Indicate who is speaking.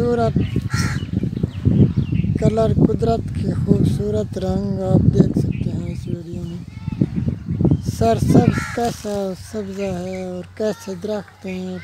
Speaker 1: खूबसूरत कलर, कुदरत के खूबसूरत रंग आप देख सकते हैं इस वीडियो में। सर सब कैसा सब्जा है और कैसे दरख्त हैं?